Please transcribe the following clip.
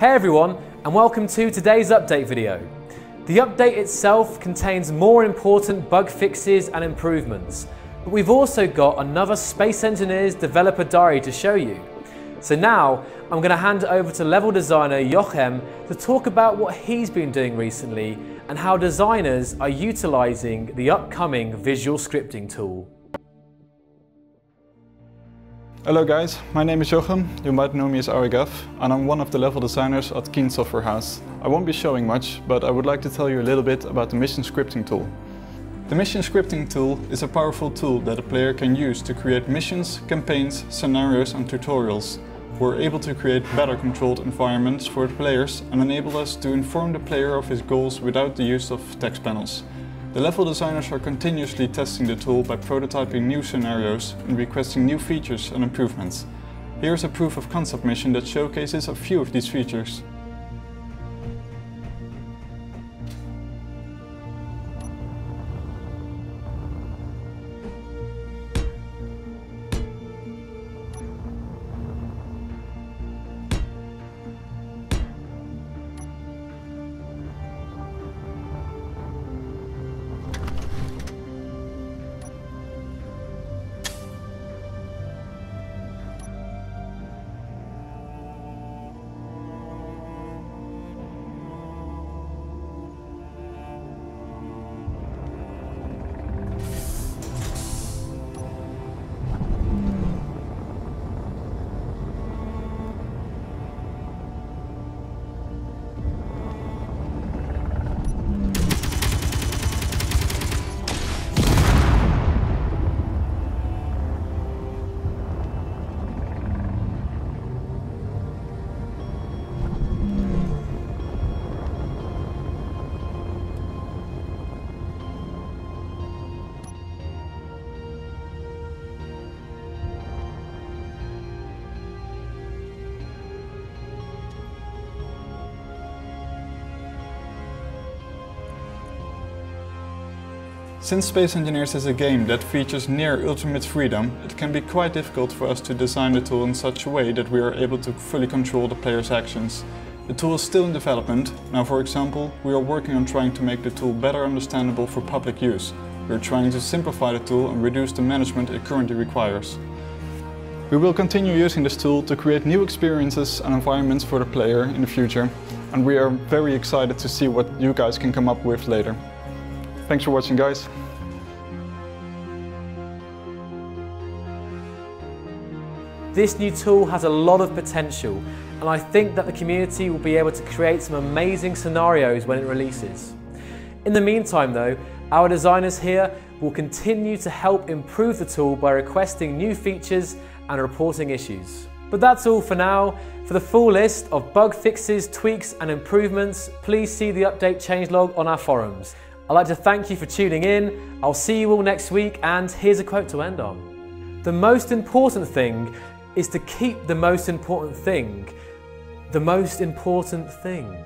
Hey everyone, and welcome to today's update video. The update itself contains more important bug fixes and improvements, but we've also got another Space Engineers developer diary to show you. So now, I'm going to hand over to level designer Jochem to talk about what he's been doing recently and how designers are utilizing the upcoming visual scripting tool. Hello guys, my name is Jochem, you might know me as Arigaf, and I'm one of the level designers at Keen Software House. I won't be showing much, but I would like to tell you a little bit about the mission scripting tool. The mission scripting tool is a powerful tool that a player can use to create missions, campaigns, scenarios and tutorials. We're able to create better controlled environments for the players and enable us to inform the player of his goals without the use of text panels. The level designers are continuously testing the tool by prototyping new scenarios and requesting new features and improvements. Here's a proof of concept mission that showcases a few of these features. Since Space Engineers is a game that features near ultimate freedom, it can be quite difficult for us to design the tool in such a way that we are able to fully control the player's actions. The tool is still in development. Now for example, we are working on trying to make the tool better understandable for public use. We are trying to simplify the tool and reduce the management it currently requires. We will continue using this tool to create new experiences and environments for the player in the future, and we are very excited to see what you guys can come up with later. Thanks for watching guys. This new tool has a lot of potential and I think that the community will be able to create some amazing scenarios when it releases. In the meantime though, our designers here will continue to help improve the tool by requesting new features and reporting issues. But that's all for now. For the full list of bug fixes, tweaks and improvements, please see the update changelog on our forums. I'd like to thank you for tuning in. I'll see you all next week, and here's a quote to end on. The most important thing is to keep the most important thing the most important thing.